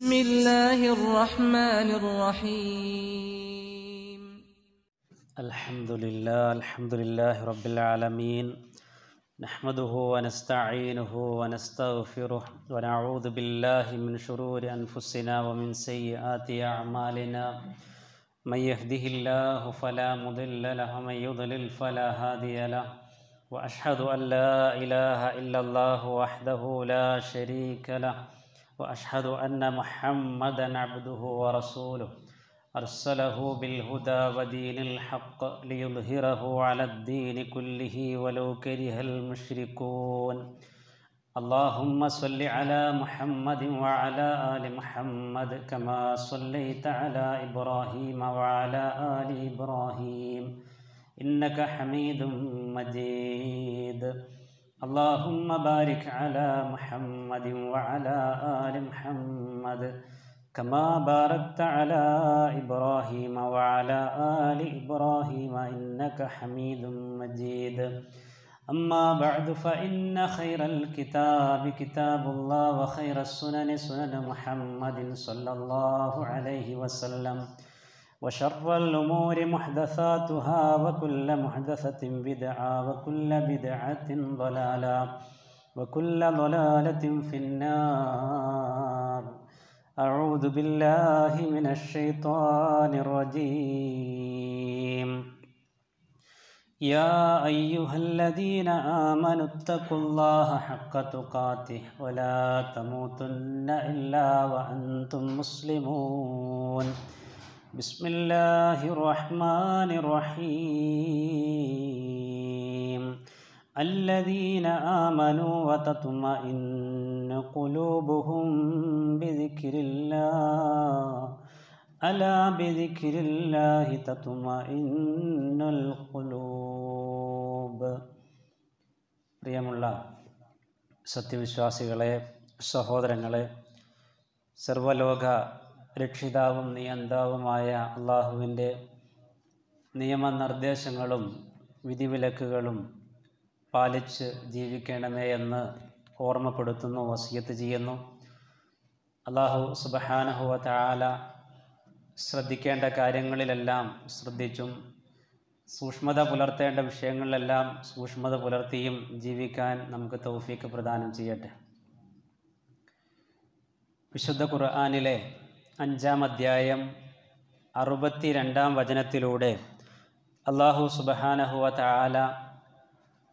بسم الله الرحمن الرحيم. الحمد لله الحمد لله رب العالمين. نحمده ونستعينه ونستغفره ونعوذ بالله من شرور أنفسنا ومن سيئات أعمالنا. من يهده الله فلا مضل له ومن يضلل فلا هادي له. وأشهد أن لا إله إلا الله وحده لا شريك له. وأشهد أن محمدا عبده ورسوله. أرسله بالهدى ودين الحق ليظهره على الدين كله ولو كره المشركون. اللهم صل على محمد وعلى آل محمد كما صليت على إبراهيم وعلى آل إبراهيم. إنك حميد مجيد. اللهم بارك على محمد وعلى آل محمد كما باركت على إبراهيم وعلى آل إبراهيم إنك حميد مجيد. أما بعد فإن خير الكتاب كتاب الله وخير السنن سنن محمد صلى الله عليه وسلم. وشر الأمور محدثاتها وكل محدثة بدعة وكل بدعة ضلالة وكل ضلالة في النار. أعوذ بالله من الشيطان الرجيم. يا أيها الذين آمنوا اتقوا الله حق تقاته ولا تموتن إلا وأنتم مسلمون. بسم الله الرحمن الرحيم الذين آمنوا وتطمئن قلوبهم بذكر الله ألا بذكر الله تطمئن القلوب പ്രിയമുള്ള സത്യവിശ്വാസികളെ സഹോദരങ്ങളെ സർവലോക രക്ഷിതാവും നിയന്താവുമായ അള്ളാഹുവിന്റെ നിയമനിർദ്ദേശങ്ങളും വിധിവിലക്കുകളും പാലിച്ച് ജീവിക്കണമേ എന്ന് ഓർമ്മപ്പെടുത്തുന്നു വസിയത്ത് ചെയ്യുന്നു. അള്ളാഹു സുബഹാനഹുവ താല ശ്രദ്ധിക്കേണ്ട കാര്യങ്ങളിലെല്ലാം ശ്രദ്ധിച്ചും സൂക്ഷ്മത പുലർത്തേണ്ട വിഷയങ്ങളിലെല്ലാം സൂക്ഷ്മത പുലർത്തിയും ജീവിക്കാൻ നമുക്ക് തൗഫീക്ക് പ്രദാനം ചെയ്യട്ടെ. വിശുദ്ധ ഖുർആാനിലെ അഞ്ചാം അധ്യായം അറുപത്തി രണ്ടാം വചനത്തിലൂടെ അള്ളാഹു സുബഹാനഹുവ താല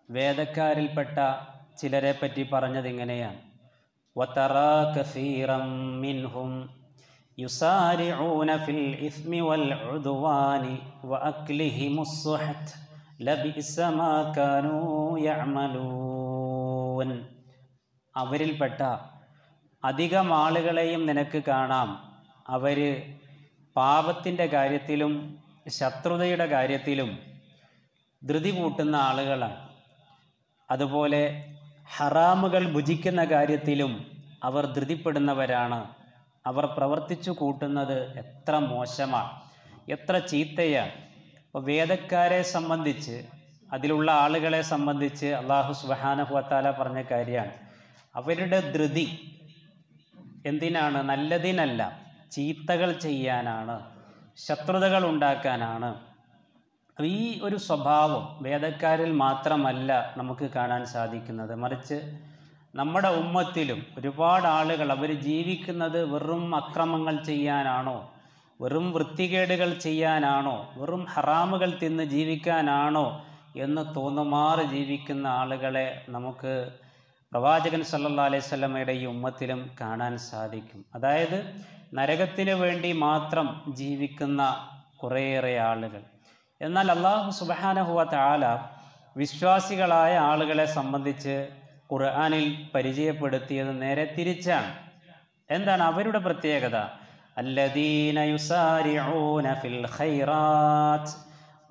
വേദക്കാരിൽപ്പെട്ട ചിലരെ പറ്റി പറഞ്ഞതിങ്ങനെയാണ് وترى كثيرا منهم يسارعون في الإثم والعدوان وأكلهم السحت لبئس ما كانوا يعملون അവരിൽപ്പെട്ട അധികം ആളുകളെയും നിനക്ക് കാണാം അവർ പാപത്തിന്റെ കാര്യത്തിലും ശത്രുതയുടെ കാര്യത്തിലും ധൃതി കൂട്ടുന്ന ആളുകളാണ്. അതുപോലെ ഹറാമുകൾ ഭുജിക്കുന്ന കാര്യത്തിലും അവർ ധൃതിപ്പെടുന്നവരാണ്. അവർ പ്രവർത്തിച്ചു കൂട്ടുന്നത് എത്ര മോശമാണ് എത്ര ചീത്തയാണ്. അപ്പോൾ വേദക്കാരെ സംബന്ധിച്ച് അതിലുള്ള ആളുകളെ സംബന്ധിച്ച് അള്ളാഹു സുബഹാനഹുവത്താല പറഞ്ഞ കാര്യമാണ്. അവരുടെ ധൃതി എന്തിനാണ്? നല്ലതിനല്ല. ചീത്തകൾ ചെയ്യാനാണ് ശത്രുതകൾ ഉണ്ടാക്കാനാണ്. ഈ ഒരു സ്വഭാവം വേദക്കാരിൽ മാത്രമല്ല നമുക്ക് കാണാൻ സാധിക്കുന്നത്. മറിച്ച് നമ്മുടെ ഉമ്മത്തിലും ഒരുപാട് ആളുകൾ അവർ ജീവിക്കുന്നത് വെറും അക്രമങ്ങൾ ചെയ്യാനാണോ വെറും വൃത്തികേടുകൾ ചെയ്യാനാണോ വെറും ഹറാമുകൾ തിന്ന് ജീവിക്കാനാണോ എന്ന് തോന്നുമാറ് ജീവിക്കുന്ന ആളുകളെ നമുക്ക് പ്രവാചകൻ സല്ലാ അലൈഹി സ്വലമയുടെ ഈ ഉമ്മത്തിലും കാണാൻ സാധിക്കും. അതായത് നരകത്തിന് വേണ്ടി മാത്രം ജീവിക്കുന്ന കുറേയേറെ ആളുകൾ. എന്നാൽ അള്ളാഹു സുബാനഹുവ താല വിശ്വാസികളായ ആളുകളെ സംബന്ധിച്ച് ഖുർആാനിൽ പരിചയപ്പെടുത്തിയത് നേരെ തിരിച്ചാണ്. എന്താണ് അവരുടെ പ്രത്യേകത? അല്ലദീന യുസാരിഊന ഫിൽ ഖൈറാത്ത്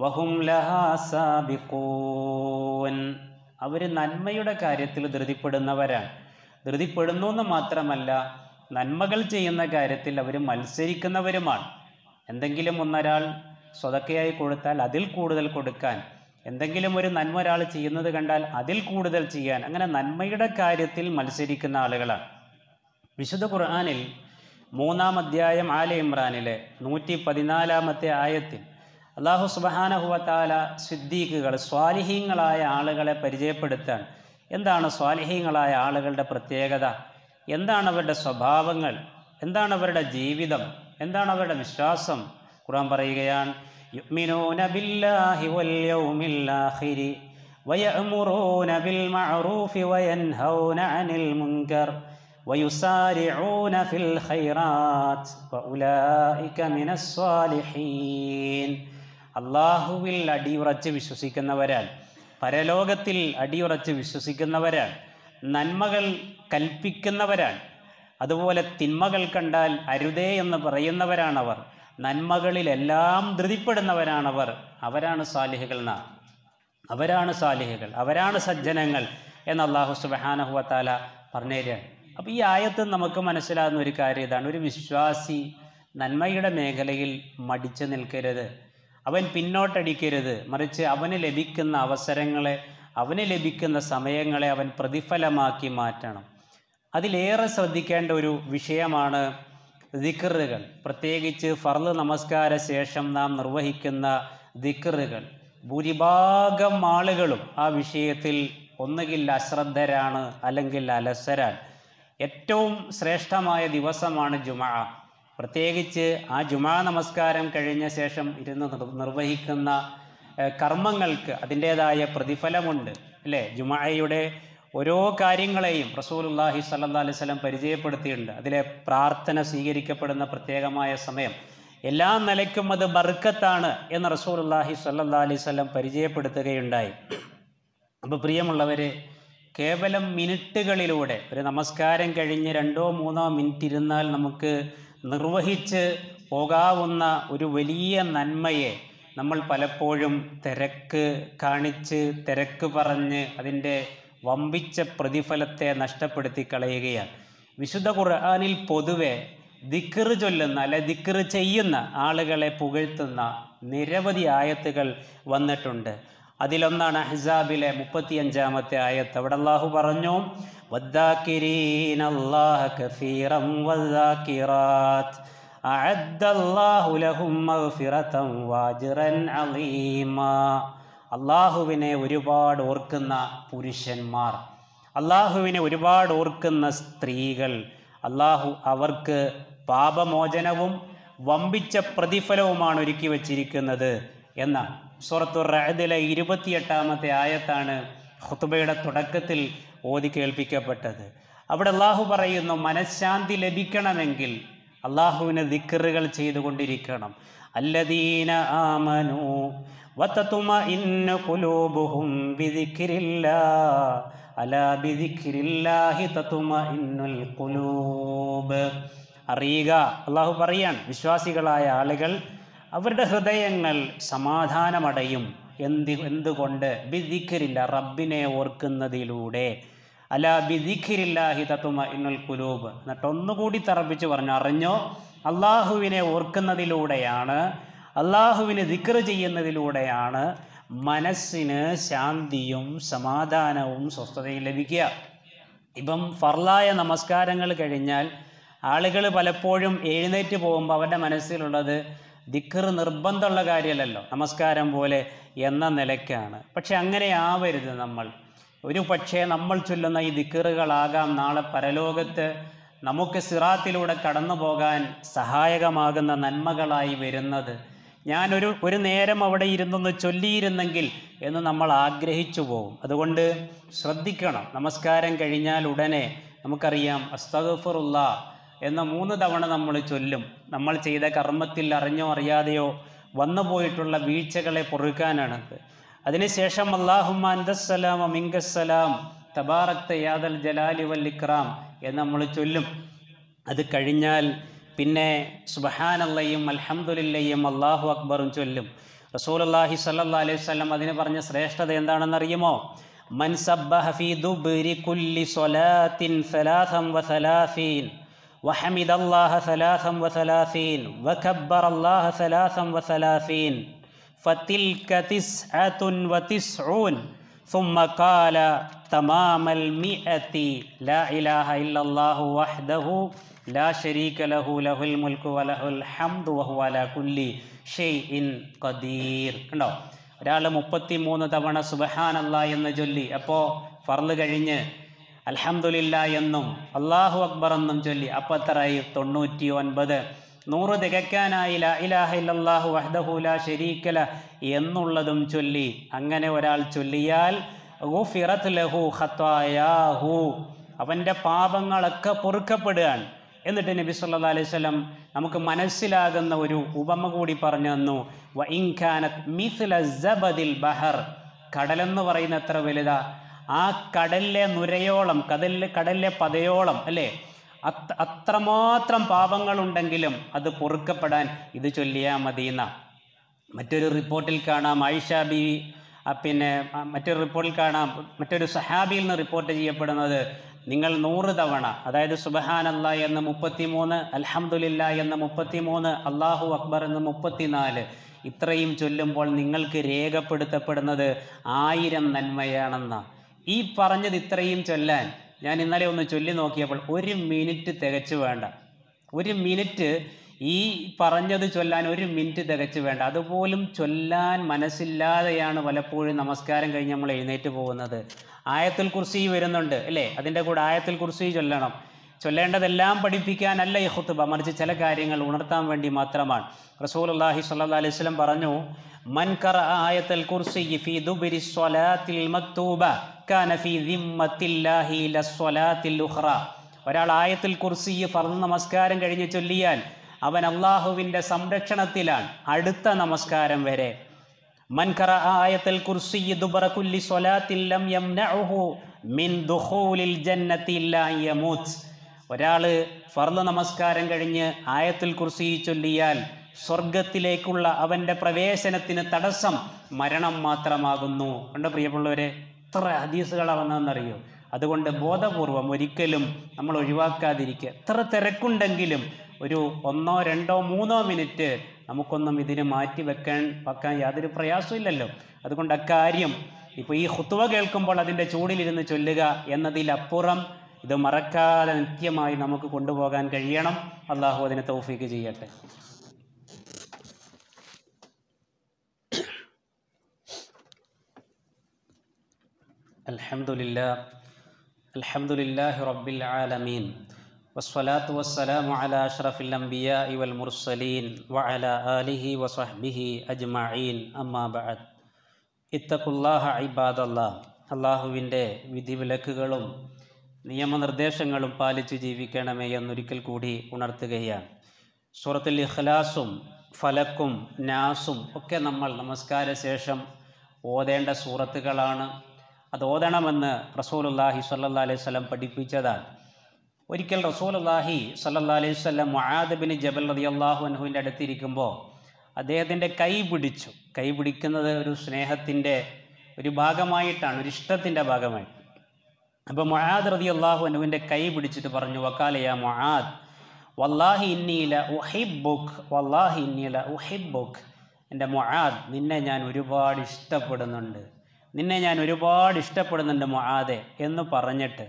വഹും ലഹാ സാബിഖൂൻ. അവർ നന്മയുടെ കാര്യത്തിൽ ധൃതിപ്പെടുന്നവരാണ്. ധൃതിപ്പെടുന്നു എന്ന് മാത്രമല്ല നന്മകൾ ചെയ്യുന്ന കാര്യത്തിൽ അവർ മത്സരിക്കുന്നവരുമാണ്. എന്തെങ്കിലും ഒന്നൊരാൾ സ്വതക്കയായി കൊടുത്താൽ അതിൽ കൂടുതൽ കൊടുക്കാൻ എന്തെങ്കിലും ഒരു നന്മ ഒരാൾ ചെയ്യുന്നത് കണ്ടാൽ അതിൽ കൂടുതൽ ചെയ്യാൻ അങ്ങനെ നന്മയുടെ കാര്യത്തിൽ മത്സരിക്കുന്ന ആളുകളാണ്. വിശുദ്ധ ഖുർആാനിൽ മൂന്നാം അധ്യായം ആല ഇമ്രാനിലെ നൂറ്റി പതിനാലാമത്തെ ആയത്തിൽ അള്ളാഹു സുബഹാനഹുവത്താല സിദ്ദീഖുകൾ സ്വാലിഹീങ്ങളായ ആളുകളെ പരിചയപ്പെടുത്താൻ. എന്താണ് സ്വാലിഹീങ്ങളായ ആളുകളുടെ പ്രത്യേകത? എന്താണ് അവരുടെ സ്വഭാവങ്ങൾ എന്താണ് അവരുടെ ജീവിതം എന്താണ് അവരുടെ വിശ്വാസം ഖുർആൻ പറയുകയാണ് യുഅ്മിനൂന ബില്ലാഹി വൽ യൗമിൽ ആഖിരി വയഅ്മുറൂന ബിൽ മഅറൂഫി വയൻഹൗന അനിൽ മുൻകർ ويسارعون في الخيرات وأولئك من الصالحين അള്ളാഹുവിൽ അടിയുറച്ച് വിശ്വസിക്കുന്നവരാൽ പരലോകത്തിൽ അടിയുറച്ച് വിശ്വസിക്കുന്നവരാൽ നന്മകൾ കൽപ്പിക്കുന്നവരാൽ അതുപോലെ തിന്മകൾ കണ്ടാൽ അരുതേ എന്ന് പറയുന്നവരാണവർ നന്മകളിലെല്ലാം ധൃതിപ്പെടുന്നവരാണവർ. അവരാണ് സാലിഹുകൾ നാ. അവരാണ് സാലിഹുകൾ. അവരാണ് സജ്ജനങ്ങൾ എന്ന് അള്ളാഹു സുബഹാനഹുവത്താല പറഞ്ഞു തരികയാണ് അപ്പോൾ ഈ ആയത്ത് നമുക്ക് മനസ്സിലാകുന്ന ഒരു കാര്യം ഇതാണ്. ഒരു വിശ്വാസി നന്മയുടെ മേഖലയിൽ മടിച്ചു നിൽക്കരുത്. അവൻ പിന്നോട്ടടിക്കരുത്. മറിച്ച് അവന് ലഭിക്കുന്ന അവസരങ്ങളെ അവന് ലഭിക്കുന്ന സമയങ്ങളെ അവൻ പ്രതിഫലമാക്കി മാറ്റണം. അതിലേറെ ശ്രദ്ധിക്കേണ്ട ഒരു വിഷയമാണ് ദിക്കറുകൾ പ്രത്യേകിച്ച് ഫർദ് നമസ്കാര ശേഷം നാം നിർവഹിക്കുന്ന ദിക്കറുകൾ ഭൂരിഭാഗം ആളുകളും ആ വിഷയത്തിൽ ഒന്നുകിൽ അശ്രദ്ധരാണ് അല്ലെങ്കിൽ അലസരാണ്. ഏറ്റവും ശ്രേഷ്ഠമായ ദിവസമാണ് ജുമാ. പ്രത്യേകിച്ച് ആ ജുമാ നമസ്കാരം കഴിഞ്ഞ ശേഷം ഇരുന്ന് നിർവഹിക്കുന്ന കർമ്മങ്ങൾക്ക് അതിന്റേതായ പ്രതിഫലമുണ്ട്. അല്ലേ? ജുമായയുടെ ഓരോ കാര്യങ്ങളെയും റസൂലുള്ളാഹി സല്ലാ അലൈഹി വസല്ലം പരിചയപ്പെടുത്തിയിട്ടുണ്ട്. അതിലെ പ്രാർത്ഥന സ്വീകരിക്കപ്പെടുന്ന പ്രത്യേകമായ സമയം എല്ലാ നിലയ്ക്കും അത് ബർക്കത്താണ് എന്ന് റസൂലുള്ളാഹി സല്ലാ അലൈഹി വസല്ലം പരിചയപ്പെടുത്തുകയുണ്ടായി. അപ്പോൾ പ്രിയമുള്ളവരെ കേവലം മിനിറ്റുകളിലൂടെ ഒരു നമസ്കാരം കഴിഞ്ഞ് രണ്ടോ മൂന്നോ മിനിറ്റ് ഇരുന്നാൽ നമുക്ക് നിർവഹിച്ച് പോകാവുന്ന ഒരു വലിയ നന്മയെ നമ്മൾ പലപ്പോഴും തിരക്ക് കാണിച്ച് തിരക്ക് പറഞ്ഞ് അതിന്റെ വമ്പിച്ച പ്രതിഫലത്തെ നഷ്ടപ്പെടുത്തി കളയുകയാണ് വിശുദ്ധ ഖുർആാനിൽ പൊതുവെ ദിക്കറ് ചൊല്ലുന്ന അല്ലെ ദിക്കറ് ചെയ്യുന്ന ആളുകളെ പുകഴ്ത്തുന്ന നിരവധി ആയത്തുകൾ വന്നിട്ടുണ്ട്. അതിലൊന്നാണ് അഹ്സാബിലെ മുപ്പത്തിയഞ്ചാമത്തെ ആയത്ത്. അവിടെ അള്ളാഹു പറഞ്ഞു വദ്ദാക്കിറാത്ത് ലഹും മഗ്ഫിറതൻ അളീമാ അള്ളാഹുവിനെ ഒരുപാട് ഓർക്കുന്ന പുരുഷന്മാർ അള്ളാഹുവിനെ ഒരുപാട് ഓർക്കുന്ന സ്ത്രീകൾ അള്ളാഹു അവർക്ക് പാപമോചനവും വമ്പിച്ച പ്രതിഫലവുമാണ് ഒരുക്കി വച്ചിരിക്കുന്നത് എന്ന സുറത്തു റഹദിലെ ഇരുപത്തിയെട്ടാമത്തെ ആയത്താണ് ഹുത്തുബയുടെ തുടക്കത്തിൽ ഓതി കേൾപ്പിക്കപ്പെട്ടത്. അവിടെ അള്ളാഹു പറയുന്നു മനഃശാന്തി ലഭിക്കണമെങ്കിൽ അള്ളാഹുവിന് ദിക്കറുകൾ ചെയ്തുകൊണ്ടിരിക്കണം. അല്ലദീന ആമനു വതതുമഇന്ന ഖുലൂബുഹും ബിദിക്രില്ലാ അലാ ബിദിക്രില്ലാഹി തതുമഇന്നുൽ ഖുലൂബ്. അറിയുക അള്ളാഹു പറയാൻ വിശ്വാസികളായ ആളുകൾ അവരുടെ ഹൃദയങ്ങൾ സമാധാനമടയും. എന്ത് എന്തുകൊണ്ട്? ബിദിക്രില്ല റബ്ബിനെ ഓർക്കുന്നതിലൂടെ. അല്ല ബിദിഖിരില്ലാഹി തത്തുമ ഇന്നുൽ കുലൂബ് എന്നിട്ട് ഒന്നുകൂടി തറപ്പിച്ച് പറഞ്ഞു അറിഞ്ഞോ? അള്ളാഹുവിനെ ഓർക്കുന്നതിലൂടെയാണ് അള്ളാഹുവിന് ദിക്ർ ചെയ്യുന്നതിലൂടെയാണ് മനസ്സിന് ശാന്തിയും സമാധാനവും സ്വസ്ഥതയും ലഭിക്കുക. ഇപ്പം ഫർലായ നമസ്കാരങ്ങൾ കഴിഞ്ഞാൽ ആളുകൾ പലപ്പോഴും എഴുന്നേറ്റ് പോകുമ്പോൾ അവരുടെ മനസ്സിലുള്ളത് ദിക്കർ നിർബന്ധമുള്ള കാര്യമല്ലല്ലോ. നമസ്കാരം പോലെ എന്ന നിലയ്ക്കാണ്. പക്ഷെ അങ്ങനെ ആവരുത് നമ്മൾ. ഒരു പക്ഷേ നമ്മൾ ചൊല്ലുന്ന ഈ ദിക്കറുകളാകാം നാളെ പരലോകത്ത് നമുക്ക് സിറാത്തിലൂടെ കടന്നു പോകാൻ സഹായകമാകുന്ന നന്മകളായി വരുന്നത് ഞാനൊരു ഒരു നേരം അവിടെ ഇരുന്നൊന്ന് ചൊല്ലിയിരുന്നെങ്കിൽ എന്ന് നമ്മൾ ആഗ്രഹിച്ചു പോകും അതുകൊണ്ട് ശ്രദ്ധിക്കണം. നമസ്കാരം കഴിഞ്ഞാൽ ഉടനെ നമുക്കറിയാം അസ്തഗഫറുള്ള എന്ന മൂന്ന് തവണ നമ്മൾ ചൊല്ലും. നമ്മൾ ചെയ്ത കർമ്മത്തിൽ അറിഞ്ഞോ അറിയാതെയോ വന്നു പോയിട്ടുള്ള വീഴ്ചകളെ പൊറുക്കാനാണത് അതിനുശേഷം അള്ളാഹുമ്മ അന്തസ്സലാം മിങ്കസ്സലാം തബാറക്ത യാദൽ ജലാലി വൽ എന്ന് നമ്മൾ ചൊല്ലും. അത് കഴിഞ്ഞാൽ പിന്നെ സുബഹാനല്ലയും അൽഹംദുലില്ലയും അള്ളാഹു അക്ബറും ചൊല്ലും റസൂലുള്ളാഹി സ്വല്ലല്ലാഹി അലൈഹി വസല്ലം അതിന് പറഞ്ഞ ശ്രേഷ്ഠത എന്താണെന്ന് അറിയുമോ മൻ സബ്ബഹ ഫീ ദുബ്രി കുല്ലി സ്വലാത്തിൻ സലാസം വസലാസീൻ وحمد الله ثلاثا وثلاثين وكبر الله ثلاثا وثلاثين فتلك تسعة وتسعون ثم قال تمام المئة لا إله إلا الله وحده ലാ ഷരീക ലഹു ലഹുൽ മുൽക്കു വലഹുൽ ഹംദു വഹു അല കുല്ലി ഷെയ്ഇൻ ഖദീർ. കണ്ടോ? ഒരാൾ മുപ്പത്തി മൂന്ന് തവണ സുബഹാനല്ല എന്ന് ചൊല്ലി. അപ്പോൾ ഫർൾ കഴിഞ്ഞ് അൽഹംദുലില്ല എന്നും അള്ളാഹു അക്ബർ എന്നും ചൊല്ലി. അപ്പോൾ എത്രയായി? തൊണ്ണൂറ്റി ഒൻപത് നൂറ് തികയ്ക്കാനായി ലാ ഇലാഹ ഇല്ലല്ലാഹു വഹ്ദഹു ലാ ശരീക്കല എന്നുള്ളതും ചൊല്ലി. അങ്ങനെ ഒരാൾ ചൊല്ലിയാൽ ഗുഫിറത്ത് ലഹു ഖത്തായാഹു അവന്റെ പാപങ്ങളൊക്കെ പൊറുക്കപ്പെടുകയാണ്. എന്നിട്ട് നബി സല്ലാ അലൈഹി സ്വലം നമുക്ക് മനസ്സിലാകുന്ന ഒരു ഉപമ കൂടി പറഞ്ഞു തന്നു. വ ഇൻകാനത് മിഥ്ല ബഹർ. കടലെന്ന് പറയുന്ന എത്ര വലുതാ? ആ കടലിലെ നുരയോളം കടലിലെ കടലിലെ പതയോളം അല്ലേ? അത് അത്രമാത്രം പാപങ്ങളുണ്ടെങ്കിലും അത് പൊറുക്കപ്പെടാൻ ഇത് ചൊല്ലിയാൽ മതിയെന്ന. മറ്റൊരു റിപ്പോർട്ടിൽ കാണാം ആയിഷ ബി പിന്നെ മറ്റൊരു റിപ്പോർട്ടിൽ കാണാം മറ്റൊരു സഹാബിയിൽ നിന്ന് റിപ്പോർട്ട് ചെയ്യപ്പെടുന്നത് നിങ്ങൾ നൂറ് തവണ അതായത് സുബഹാനല്ല എന്ന് മുപ്പത്തിമൂന്ന് അലഹമുല്ല എന്ന് മുപ്പത്തിമൂന്ന് അള്ളാഹു അക്ബർ എന്ന് മുപ്പത്തിനാല് ഇത്രയും ചൊല്ലുമ്പോൾ നിങ്ങൾക്ക് രേഖപ്പെടുത്തപ്പെടുന്നത് ആയിരം നന്മയാണെന്ന. ഈ പറഞ്ഞത് ഇത്രയും ചൊല്ലാൻ ഞാൻ ഇന്നലെ ഒന്ന് ചൊല്ലി നോക്കിയപ്പോൾ ഒരു മിനിറ്റ് തികച്ചു വേണ്ട. ഒരു മിനിറ്റ് ഈ പറഞ്ഞത് ചൊല്ലാൻ ഒരു മിനിറ്റ് തികച്ചു വേണ്ട. അതുപോലും ചൊല്ലാൻ മനസ്സില്ലാതെയാണ് പലപ്പോഴും നമസ്കാരം കഴിഞ്ഞ് നമ്മൾ എഴുന്നേറ്റ് പോകുന്നത്. ആയത്തിൽ കുർസി വരുന്നുണ്ട് അല്ലേ? അതിന്റെ കൂടെ ആയത്തിൽ കുർസി ചൊല്ലണം. ചൊല്ലേണ്ടതെല്ലാം പഠിപ്പിക്കാനല്ല ഈ ഹുത്തുബ മറിച്ച് ചില കാര്യങ്ങൾ ഉണർത്താൻ വേണ്ടി മാത്രമാണ്. റസൂലുള്ളാഹി സ്വല്ലല്ലാഹി അലൈഹി സ്വലം പറഞ്ഞു മൻ ഖറഅ ആയത്തുൽ കാന ഉഹ്റ ഒരാൾ ആയത്തിൽ കുർസി ഫർദ് നമസ്കാരം കഴിഞ്ഞ് ചൊല്ലിയാൽ അവൻ അള്ളാഹുവിന്റെ സംരക്ഷണത്തിലാണ് അടുത്ത നമസ്കാരം വരെ. മൻ ഖറഅ ആയത്തുൽ കുർസി ദുബറ കുല്ലി സ്വലാത്തിൽ ലം യംനഉഹു മിൻ ദുഖൂലിൽ ജന്നത്തി ഇല്ലാ അൻ യമൂത്ത്. ഒരാൾ ഫർദ് നമസ്കാരം കഴിഞ്ഞ് ആയത്തുൽ കുർസി ചൊല്ലിയാൽ സ്വർഗത്തിലേക്കുള്ള അവന്റെ പ്രവേശനത്തിന് തടസ്സം മരണം മാത്രമാകുന്നു. കണ്ട പ്രിയമുള്ളവരെ? എത്ര ഹദീസുകളാണ് അതുകൊണ്ട് ബോധപൂർവം ഒരിക്കലും നമ്മൾ ഒഴിവാക്കാതിരിക്കുക. എത്ര തിരക്കുണ്ടെങ്കിലും ഒരു ഒന്നോ രണ്ടോ മൂന്നോ മിനിറ്റ് നമുക്കൊന്നും ഇതിന് മാറ്റി വെക്കാൻ വെക്കാൻ യാതൊരു പ്രയാസമില്ലല്ലോ അതുകൊണ്ട് അക്കാര്യം ഇപ്പോൾ ഈ ഹുത്തുവ കേൾക്കുമ്പോൾ അതിൻ്റെ ചൂടിലിരുന്ന് ചൊല്ലുക എന്നതിലപ്പുറം ഇത് മറക്കാതെ നിത്യമായി നമുക്ക് കൊണ്ടുപോകാൻ കഴിയണം അള്ളാഹു അതിനെ തൗഫീക്ക് ചെയ്യട്ടെ الحمد لله الحمد لله رب العالمين والصلاة والسلام على أشرف الأنبياء والمرسلين وعلى آله وصحبه أجمعين أما بعد ഇത്തഖുല്ലാഹ ഇബാദല്ല അള്ളാഹുവിൻ്റെ വിധിവിലക്കുകളും നിയമനിർദ്ദേശങ്ങളും പാലിച്ച് ജീവിക്കണമേ എന്നൊരിക്കൽ കൂടി ഉണർത്തുകയാണ് സൂറത്തുൽ ഇഖ്ലാസും ഫലക്കും നാസും ഒക്കെ നമ്മൾ നമസ്കാര ശേഷം ഓതേണ്ട സൂറത്തുകളാണ് അത് ഓതണമെന്ന് റസൂലുല്ലാഹി സല്ലാ അലൈഹി സ്വലം പഠിപ്പിച്ചതാണ് ഒരിക്കൽ റസൂലുല്ലാഹി സല്ലാ അലൈഹി സ്വലം മൊഹാദബിന് ജബൽ റതി അള്ളാഹു അനഹുവിന്റെ അടുത്തിരിക്കുമ്പോൾ അദ്ദേഹത്തിന്റെ കൈ പിടിച്ചു. കൈ പിടിക്കുന്നത് ഒരു സ്നേഹത്തിന്റെ ഒരു ഭാഗമായിട്ടാണ് ഒരു ഇഷ്ടത്തിന്റെ ഭാഗമായി. അപ്പോൾ മൊഹാദ് റതി അള്ളാഹു അനുവിന്റെ കൈ പിടിച്ചിട്ട് പറഞ്ഞു വക്കാലയ മൊഹാദ് വല്ലാഹി ഇന്നീല ഉഹിബുഖ് വല്ലാഹി ഇന്നീല ഉഹിബുഖ് എന്റെ മൊഹാദ് നിന്നെ ഞാൻ ഒരുപാട് ഇഷ്ടപ്പെടുന്നുണ്ട്. നിന്നെ ഞാൻ ഒരുപാട് ഇഷ്ടപ്പെടുന്നുണ്ട് മൊഹാദെ എന്ന് പറഞ്ഞിട്ട്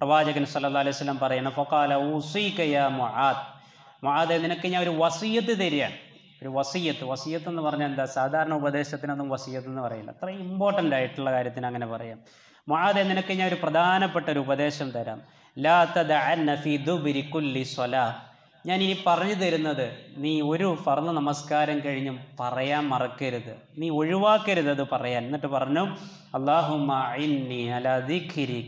പ്രവാചകൻ സല്ലല്ലാഹു അലൈഹി സ്വലം പറയണം ഫൊക്കാല ഉസീക്കയ മൊഹാദ് മൊഹാദ് നിനക്ക് ഞാൻ ഒരു വസീയത്ത് തരികയാണ്. ഒരു വസീയത്ത് വസീയത്ത് എന്ന് പറഞ്ഞാൽ എന്താ? സാധാരണ ഉപദേശത്തിനൊന്നും വസീയത്ത് എന്ന് പറയില്ല. അത്ര ഇമ്പോർട്ടന്റ് ആയിട്ടുള്ള കാര്യത്തിന് അങ്ങനെ പറയാം. മൊഹാദെ നിനക്ക് ഞാൻ ഒരു പ്രധാനപ്പെട്ട ഒരു ഉപദേശം തരാം. ലാ തദഅന്ന ഫീ ദുബരി കുല്ലി സ്വലാ. ഞാൻ ഇനി പറഞ്ഞു തരുന്നത് നീ ഒരു ഫർദ് നമസ്കാരം കഴിഞ്ഞും പറയാൻ മറക്കരുത്. നീ ഒഴിവാക്കരുത് അത് പറയാൻ. എന്നിട്ട് പറഞ്ഞു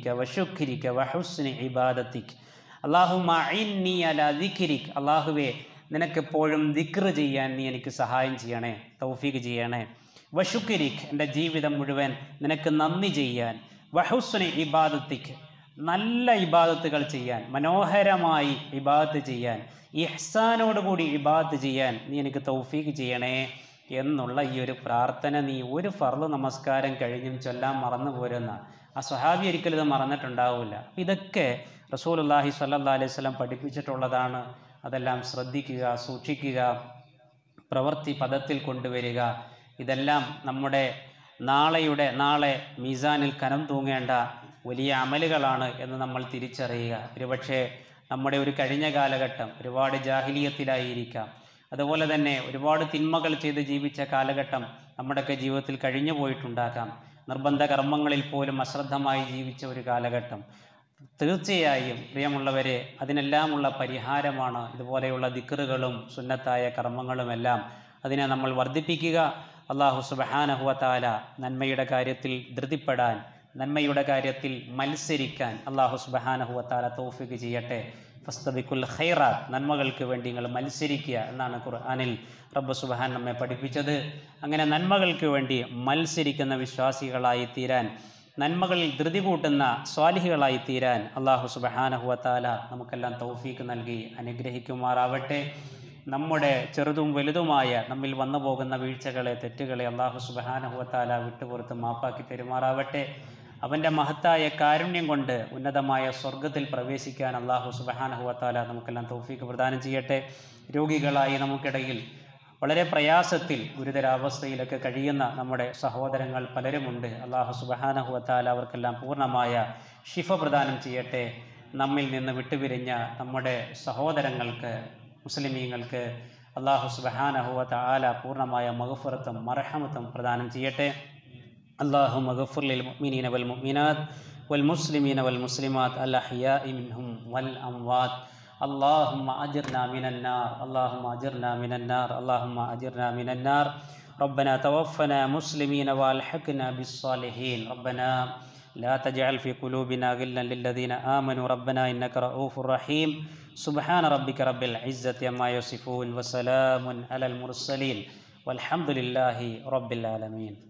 വശുഖിരിക്ക വഹുസ്നി അള്ളാഹുവേ നിനക്കെപ്പോഴും ദിക്ർ ചെയ്യാൻ നീ എനിക്ക് സഹായം ചെയ്യണേ തൗഫീഖ് ചെയ്യണേ. വശുക്കരിക് എന്റെ ജീവിതം മുഴുവൻ നിനക്ക് നന്ദി ചെയ്യാൻ. വഹുസ്നി ഇബാദത്തിക്. നല്ല ഇബാദത്തുകൾ ചെയ്യാൻ മനോഹരമായി ഇബാദത്ത് ചെയ്യാൻ ഇഹ്സാനോടുകൂടി ഇബാദത്ത് ചെയ്യാൻ നീ എനിക്ക് തൗഫീഖ് ചെയ്യണേ എന്നുള്ള ഈ ഒരു പ്രാർത്ഥന നീ ഒരു ഫർദ് നമസ്കാരം കഴിഞ്ഞും ചൊല്ലാൻ മറന്നു പോരുന്ന ആ സ്വഹാബി ഒരിക്കലും ഇത് മറന്നിട്ടുണ്ടാവില്ല. ഇതൊക്കെ റസൂലുള്ളാഹി സ്വല്ലല്ലാഹി അലൈഹി വസല്ലം പഠിപ്പിച്ചിട്ടുള്ളതാണ്. അതെല്ലാം ശ്രദ്ധിക്കുക സൂക്ഷിക്കുക പ്രവൃത്തി പദത്തിൽ കൊണ്ടുവരിക. ഇതെല്ലാം നമ്മുടെ നാളെയുടെ നാളെ മീസാനിൽ കനം തൂങ്ങേണ്ട വലിയ അമലുകളാണ് എന്ന് നമ്മൾ തിരിച്ചറിയുക. ഒരുപക്ഷെ നമ്മുടെ ഒരു കഴിഞ്ഞ കാലഘട്ടം ഒരുപാട് ജാഹിലീയത്തിലായിരിക്കാം. അതുപോലെ തന്നെ ഒരുപാട് തിന്മകൾ ചെയ്ത് ജീവിച്ച കാലഘട്ടം നമ്മുടെയൊക്കെ ജീവിതത്തിൽ കഴിഞ്ഞു പോയിട്ടുണ്ടാകാം. നിർബന്ധ കർമ്മങ്ങളിൽ പോലും അശ്രദ്ധമായി ജീവിച്ച ഒരു കാലഘട്ടം. തീർച്ചയായും പ്രിയമുള്ളവരെ അതിനെല്ലാമുള്ള പരിഹാരമാണ് ഇതുപോലെയുള്ള ദിക്കറുകളും സുന്നത്തായ കർമ്മങ്ങളുമെല്ലാം. അതിനെ നമ്മൾ വർദ്ധിപ്പിക്കുക അള്ളാഹു സുബഹാനഹുവ താല നന്മയുടെ കാര്യത്തിൽ ധൃതിപ്പെടാൻ നന്മയുടെ കാര്യത്തിൽ മത്സരിക്കാൻ അള്ളാഹു സുബഹാനഹുവത്താല തോഫിക്ക് ചെയ്യട്ടെ. ഫസ്തബിക്കുൽ ഖൈറാത്ത് നന്മകൾക്ക് വേണ്ടി നിങ്ങൾ മത്സരിക്കുക എന്നാണ് ഖുർആാനിൽ റബ്ബ് സുബഹാൻ നമ്മെ പഠിപ്പിച്ചത്. അങ്ങനെ നന്മകൾക്ക് വേണ്ടി മത്സരിക്കുന്ന വിശ്വാസികളായി തീരാൻ നന്മകളിൽ ധൃതി കൂട്ടുന്ന സ്വാലിഹികളായി തീരാൻ അള്ളാഹു സുബഹാനഹുവത്താല നമുക്കെല്ലാം തൗഫീക്ക് നൽകി അനുഗ്രഹിക്കുമാറാവട്ടെ. നമ്മുടെ ചെറുതും വലുതുമായ നമ്മിൽ വന്നു പോകുന്ന വീഴ്ചകളെ തെറ്റുകളെ അള്ളാഹു സുബഹാനഹുവത്താല വിട്ടുപുറത്ത് മാപ്പാക്കി പെരുമാറാവട്ടെ അവന്റെ മഹത്തായ കാരുണ്യം കൊണ്ട് ഉന്നതമായ സ്വർഗത്തിൽ പ്രവേശിക്കാൻ അള്ളാഹു സുബഹാനഹുവത്താല നമുക്കെല്ലാം തൗഫീക്ക് പ്രദാനം ചെയ്യട്ടെ. രോഗികളായി നമുക്കിടയിൽ വളരെ പ്രയാസത്തിൽ ഗുരുതരാവസ്ഥയിലൊക്കെ കഴിയുന്ന നമ്മുടെ സഹോദരങ്ങൾ പലരുമുണ്ട്. അള്ളാഹു സുബഹാനഹുവത്താല അവർക്കെല്ലാം പൂർണമായ ഷിഫ പ്രദാനം ചെയ്യട്ടെ. നമ്മിൽ നിന്ന് വിട്ടുപിരിഞ്ഞ നമ്മുടെ സഹോദരങ്ങൾക്ക് മുസ്ലിമീങ്ങൾക്ക് അള്ളാഹു സുബഹാനഹുവത്ത ആല പൂർണമായ മഹഫുറത്തും മർഹമത്തും പ്രദാനം ചെയ്യട്ടെ. اللهم اغفر للمؤمنين والمؤمنات والمسلمين والمسلمات الأحياء منهم والأموات. اللهم أجرنا من النار اللهم أجرنا من النار اللهم أجرنا من النار. ربنا توفنا مسلمين وألحقنا بالصالحين. ربنا لا تجعل في قلوبنا غلا للذين آمنوا. ربنا إنك رؤوف رحيم. سبحان ربك رب العزة عما يصفون وسلام على المرسلين. والحمد لله رب العالمين.